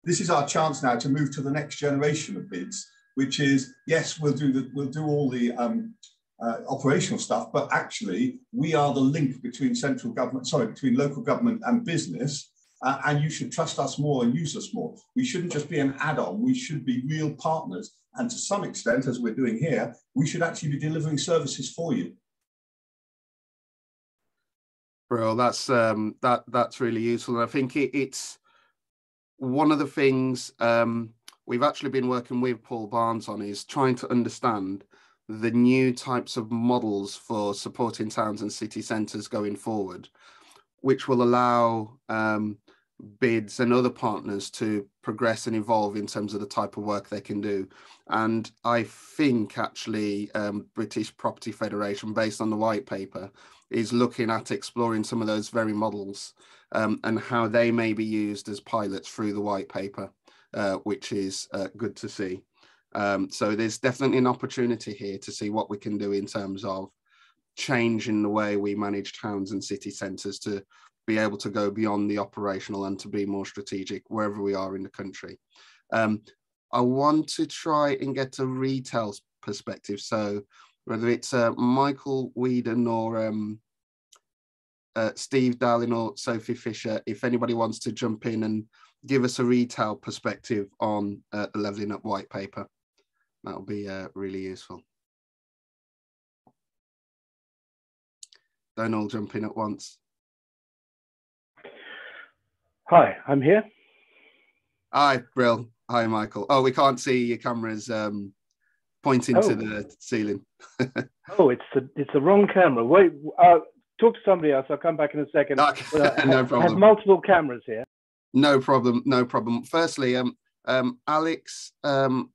this is our chance now to move to the next generation of bids, which is yes, we'll do the we'll do all the um, uh, operational stuff, but actually we are the link between central government, sorry, between local government and business. Uh, and you should trust us more and use us more. We shouldn't just be an add-on. We should be real partners and to some extent, as we're doing here, we should actually be delivering services for you. Bro, that's um, that that's really useful, and I think it, it's one of the things um, we've actually been working with Paul Barnes on is trying to understand the new types of models for supporting towns and city centres going forward, which will allow um, bids and other partners to progress and evolve in terms of the type of work they can do. And I think actually um, British Property Federation, based on the white paper, is looking at exploring some of those very models um, and how they may be used as pilots through the white paper, uh, which is uh, good to see. Um, so there's definitely an opportunity here to see what we can do in terms of changing the way we manage towns and city centres to be able to go beyond the operational and to be more strategic wherever we are in the country. Um, I want to try and get a retail perspective. So whether it's uh, Michael Whedon or um, uh, Steve Darling or Sophie Fisher, if anybody wants to jump in and give us a retail perspective on uh, the Levelling Up white paper, that'll be uh, really useful. Don't all jump in at once. Hi, I'm here. Hi, Brill. Hi, Michael. Oh, we can't see your cameras um, pointing oh. to the ceiling. oh, it's the it's the wrong camera. Wait, uh, talk to somebody else. I'll come back in a second. Okay. No problem. I have multiple cameras here. No problem. No problem. Firstly, um, um, Alex um,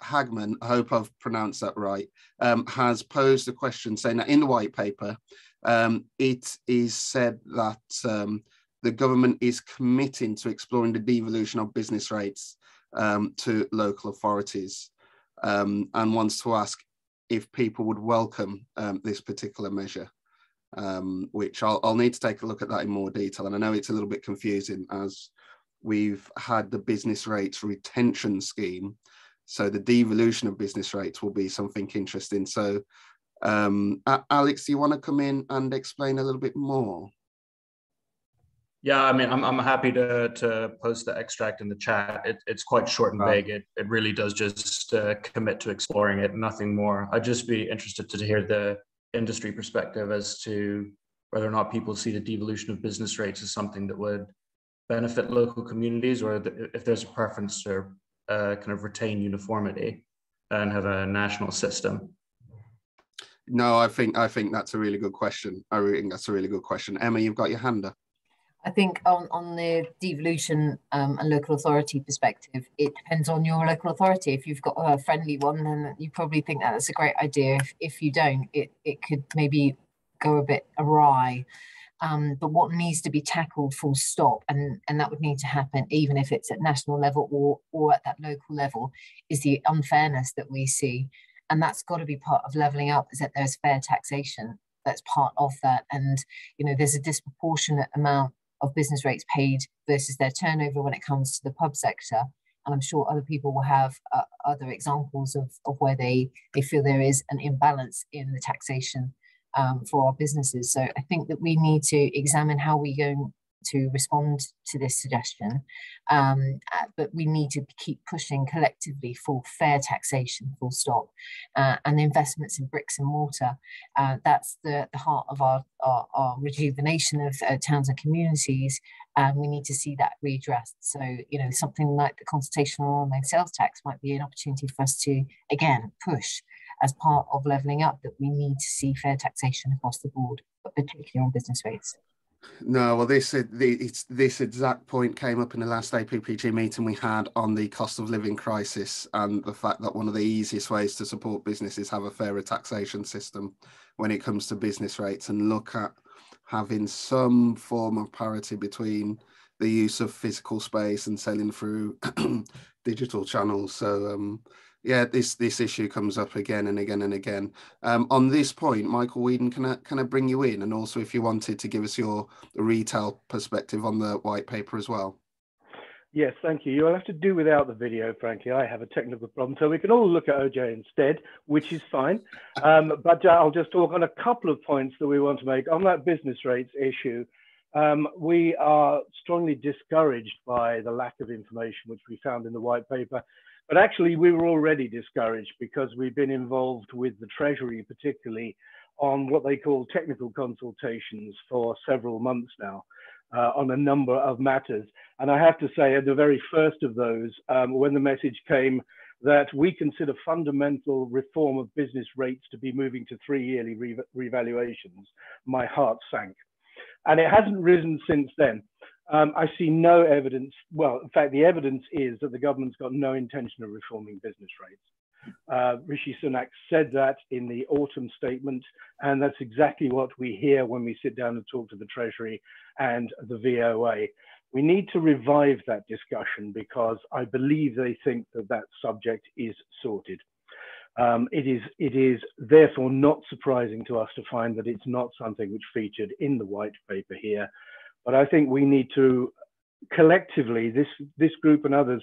Hagman, I hope I've pronounced that right, um, has posed a question saying that in the white paper, um, it is said that um, the government is committing to exploring the devolution of business rates um, to local authorities um, and wants to ask if people would welcome um, this particular measure, um, which I'll, I'll, need to take a look at that in more detail. And I know it's a little bit confusing as we've had the business rates retention scheme. So the devolution of business rates will be something interesting. So um, Alex, do you want to come in and explain a little bit more? Yeah, I mean, I'm, I'm happy to, to post the extract in the chat. It, it's quite short and vague. It, it really does just uh, commit to exploring it, nothing more. I'd just be interested to hear the industry perspective as to whether or not people see the devolution of business rates as something that would benefit local communities or if there's a preference to uh, kind of retain uniformity and have a national system. No, I think I think that's a really good question. I think that's a really good question. Emma, you've got your hand up. I think on, on the devolution um, and local authority perspective, it depends on your local authority. If you've got a friendly one, then you probably think that that's a great idea. If, if you don't, it, it could maybe go a bit awry. Um, but what needs to be tackled full stop, and, and that would need to happen even if it's at national level or, or at that local level, is the unfairness that we see. And that's got to be part of levelling up, is that there's fair taxation that's part of that. And, you know, there's a disproportionate amount of business rates paid versus their turnover when it comes to the pub sector. and I'm sure other people will have uh, other examples of, of where they, they feel there is an imbalance in the taxation um, for our businesses. So I think that we need to examine how we go to respond to this suggestion, um, uh, but we need to keep pushing collectively for fair taxation, full stop, uh, and investments in bricks and mortar. Uh, that's the, the heart of our, our, our rejuvenation of uh, towns and communities, and we need to see that redressed. So, you know, something like the consultation on online sales tax might be an opportunity for us to, again, push as part of levelling up that we need to see fair taxation across the board, but particularly on business rates. No, well, this this exact point came up in the last APPG meeting we had on the cost of living crisis and the fact that one of the easiest ways to support businesses have a fairer taxation system when it comes to business rates and look at having some form of parity between the use of physical space and selling through digital channels. So um, yeah, this this issue comes up again and again and again. Um, on this point, Michael Whedon, can I can I bring you in, and also if you wanted to give us your retail perspective on the white paper as well. Yes, thank you. You'll have to do without the video, frankly. I have a technical problem, so we can all look at Ojay instead, which is fine. Um, but uh, I'll just talk on a couple of points that we want to make on that business rates issue. Um, we are strongly discouraged by the lack of information which we found in the white paper but actually, we were already discouraged because we've been involved with the Treasury, particularly on what they call technical consultations for several months now uh, on a number of matters. And I have to say, at the very first of those, um, when the message came that we consider fundamental reform of business rates to be moving to three yearly re revaluations, my heart sank. And it hasn't risen since then. Um, I see no evidence. Well, in fact, the evidence is that the government's got no intention of reforming business rates. Uh, Rishi Sunak said that in the autumn statement, and that's exactly what we hear when we sit down and talk to the Treasury and the VOA. We need to revive that discussion because I believe they think that that subject is sorted. Um, it is it is therefore not surprising to us to find that it's not something which featured in the white paper here, but I think we need to collectively, this, this group and others,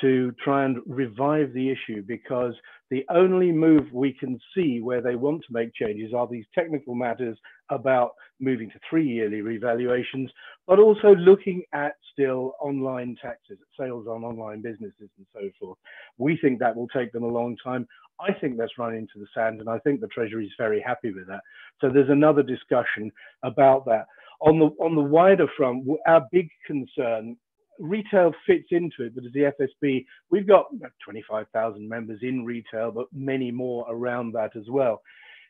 to try and revive the issue because the only move we can see where they want to make changes are these technical matters about moving to three yearly revaluations, but also looking at still online taxes, sales on online businesses and so forth. We think that will take them a long time. I think that's run into the sand, and I think the Treasury is very happy with that. So there's another discussion about that. On the on the wider front, our big concern, retail fits into it, but as the FSB, we've got 25,000 members in retail, but many more around that as well.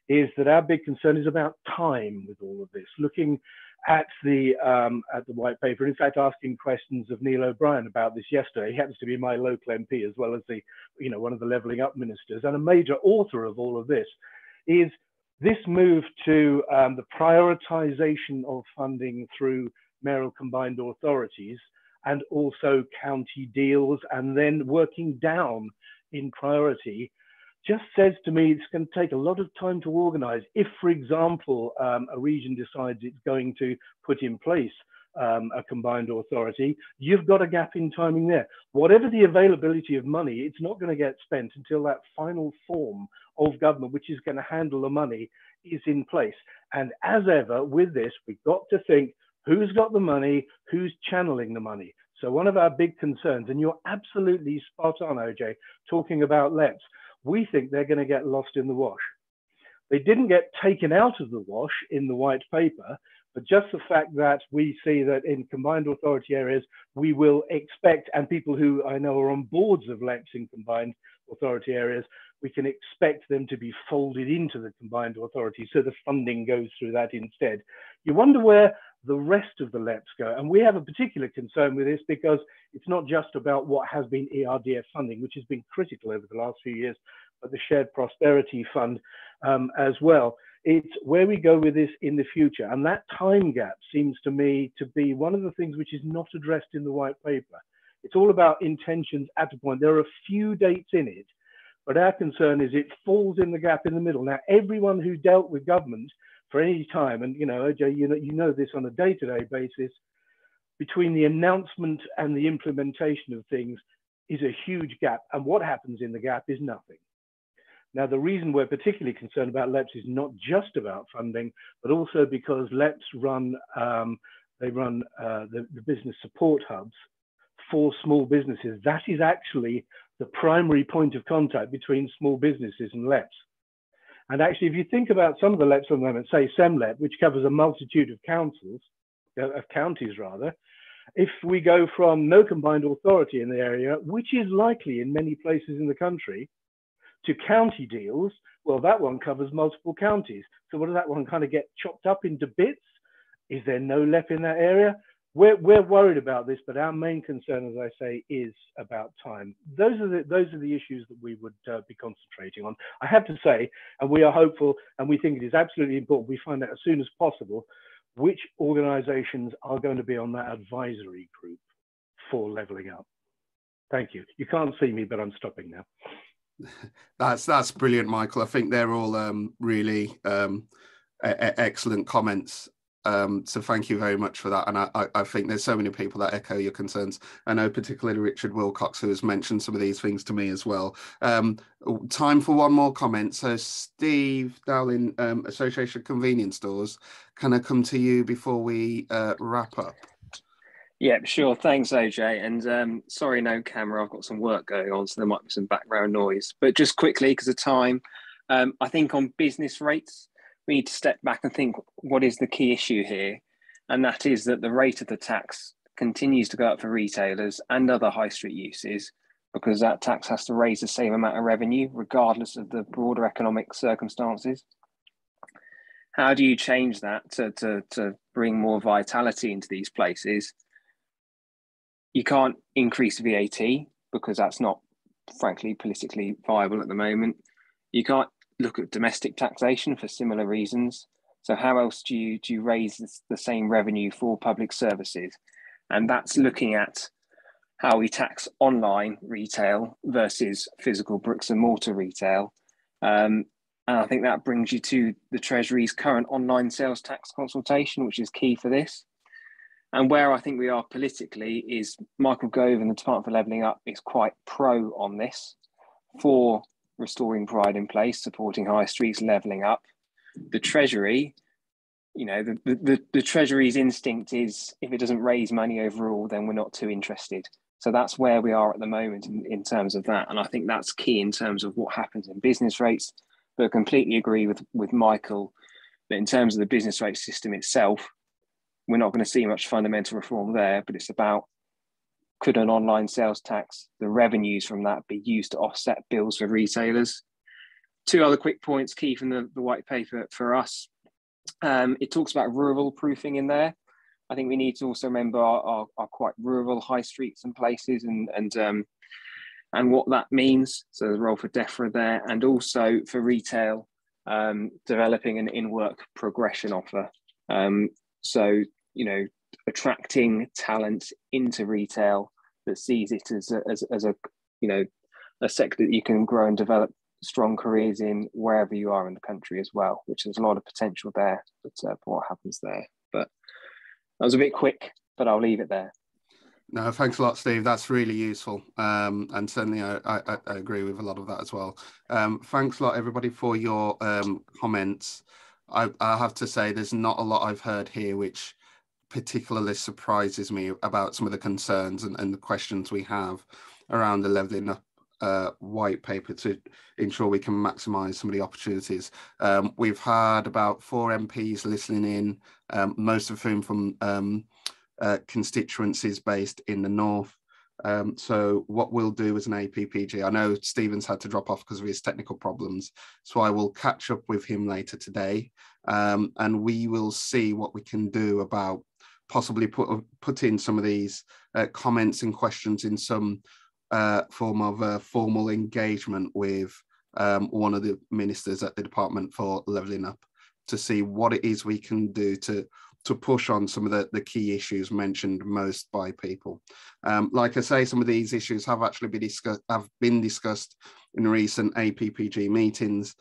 Is that our big concern is about time with all of this, looking at the um, at the white paper. In fact, asking questions of Neil O'Brien about this yesterday. He happens to be my local MP as well as the you know one of the levelling up ministers and a major author of all of this. Is this move to um, the prioritization of funding through mayoral combined authorities and also county deals and then working down in priority just says to me it's going to take a lot of time to organize. If, for example, um, a region decides it's going to put in place um, a combined authority, you've got a gap in timing there. Whatever the availability of money, it's not going to get spent until that final form of government, which is going to handle the money, is in place. And as ever, with this, we've got to think who's got the money, who's channeling the money. So one of our big concerns, and you're absolutely spot on, Ojay, talking about LEPs, we think they're going to get lost in the wash. They didn't get taken out of the wash in the white paper, but just the fact that we see that in combined authority areas, we will expect, and people who I know are on boards of LEPs in combined authority areas, we can expect them to be folded into the combined authority. So the funding goes through that instead. You wonder where the rest of the LEPs go. And we have a particular concern with this because it's not just about what has been ERDF funding, which has been critical over the last few years, the Shared Prosperity Fund um, as well. It's where we go with this in the future. And that time gap seems to me to be one of the things which is not addressed in the white paper. It's all about intentions at a point. There are a few dates in it, but our concern is it falls in the gap in the middle. Now, everyone who dealt with government for any time, and you know, Ojay, you know, you know this on a day-to-day basis, between the announcement and the implementation of things, is a huge gap. And what happens in the gap is nothing. Now, the reason we're particularly concerned about LEPs is not just about funding, but also because LEPs run, um, they run uh, the, the business support hubs for small businesses. That is actually the primary point of contact between small businesses and LEPs. And actually, if you think about some of the LEPs at the moment, say SEMLEP, which covers a multitude of councils, uh, of counties rather, if we go from no combined authority in the area, which is likely in many places in the country, to county deals, well, that one covers multiple counties. So what does that one kind of get chopped up into bits? Is there no LEP in that area? we're, we're worried about this, but our main concern, as I say, is about time. Those are the, those are the issues that we would uh, be concentrating on. I have to say, and we are hopeful, and we think it is absolutely important we find out as soon as possible which organizations are going to be on that advisory group for leveling up. Thank you. You can't see me, but I'm stopping now. That's that's brilliant, Michael. I think they're all um, really um, excellent comments um, so thank you very much for that. And I, I, think there's so many people that echo your concerns. I know particularly Richard Wilcox, who has mentioned some of these things to me as well. Um, time for one more comment. So Steve Dowling, um, Association of Convenience Stores, can I come to you before we uh, wrap up? Yeah, sure. Thanks, Ojay. And um, sorry, no camera. I've got some work going on, so there might be some background noise. But just quickly, because of time, um, I think on business rates, we need to step back and think what is the key issue here? And that is that the rate of the tax continues to go up for retailers and other high street uses because that tax has to raise the same amount of revenue regardless of the broader economic circumstances. How do you change that to, to, to bring more vitality into these places? You can't increase VAT because that's not, frankly, politically viable at the moment. You can't look at domestic taxation for similar reasons. So how else do you do you raise the same revenue for public services? And that's looking at how we tax online retail versus physical bricks and mortar retail. Um, and I think that brings you to the Treasury's current online sales tax consultation, which is key for this. And where I think we are politically is Michael Gove and the Department for Levelling Up is quite pro on this for restoring pride in place, supporting high streets, levelling up. The Treasury, you know, the, the, the Treasury's instinct is if it doesn't raise money overall, then we're not too interested. So that's where we are at the moment in, in terms of that. And I think that's key in terms of what happens in business rates. But I completely agree with, with Michael that in terms of the business rate system itself, we're not going to see much fundamental reform there, but it's about could an online sales tax, the revenues from that be used to offset bills for retailers? Two other quick points key from the, the white paper for us. Um, it talks about rural proofing in there. I think we need to also remember our, our, our quite rural high streets and places and, and, um, and what that means. So the role for DEFRA there and also for retail, um, developing an in-work progression offer. Um, so, you know, attracting talent into retail that sees it as a, as, as a you know a sector that you can grow and develop strong careers in wherever you are in the country as well, which there's a lot of potential there. But uh, what happens there? But that was a bit quick, but I'll leave it there. No, thanks a lot, Steve. That's really useful, um, and certainly I, I, I, agree with a lot of that as well. Um, thanks a lot, everybody, for your um, comments. I, I have to say, there's not a lot I've heard here which particularly surprises me about some of the concerns and, and the questions we have around the levelling up uh, white paper to ensure we can maximise some of the opportunities. Um, we've had about four MPs listening in, um, most of whom from um, uh, constituencies based in the north. Um, so what we'll do as an APPG, I know Stephen's had to drop off because of his technical problems, so I will catch up with him later today, um, and we will see what we can do about possibly put put in some of these uh, comments and questions in some uh, form of uh, formal engagement with um, one of the ministers at the Department for Levelling Up to see what it is we can do to to push on some of the, the key issues mentioned most by people. Um, like I say, some of these issues have actually been discussed have been discussed in recent APPG meetings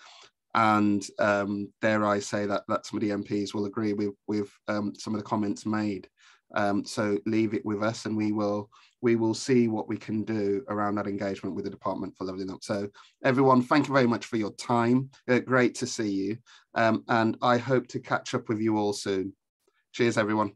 and um, dare I say that that some of the MPs will agree with with um, some of the comments made. Um, so leave it with us and we will we will see what we can do around that engagement with the Department for Levelling Up. So everyone, thank you very much for your time. Uh, great to see you. Um, and I hope to catch up with you all soon. Cheers, everyone.